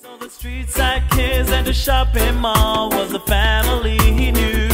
So the streetside kids and the shopping mall was a family he knew.